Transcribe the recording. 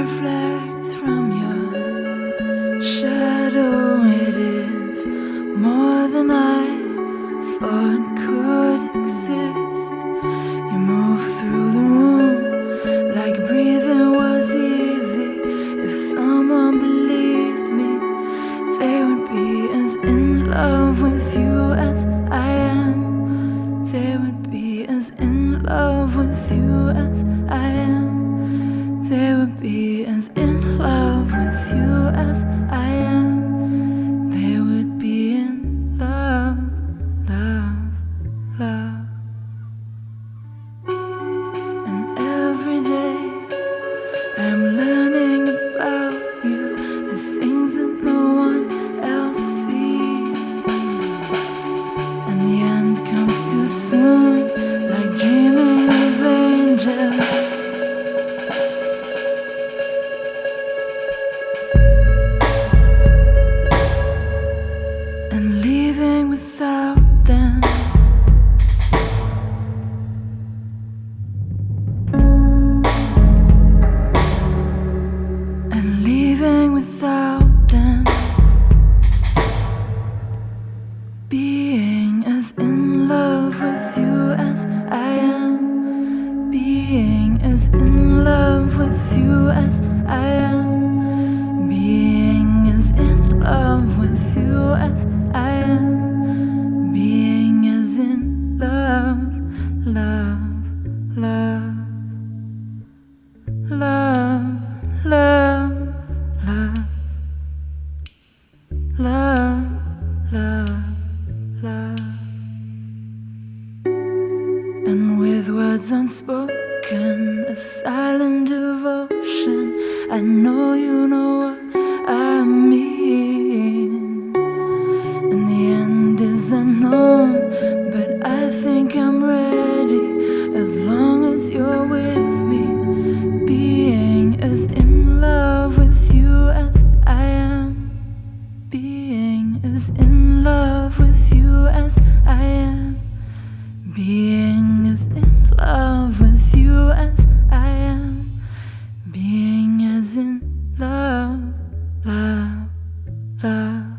reflects from your shadow. It is more than I thought could exist. You move through the room like breathing was easy. If someone believed me, they would be as in love with you as I am. They would be as in love with you as I. Oh. Love with you as I am. Being as in love, love, love, love, love, love, love, love, love. And with words unspoken, a silent devotion, I know you know what I but I think I'm ready as long as you're with me. Being as in love with you as I am. Being as in love with you as I am. Being as in love with you as I am. Being as in love, love, love.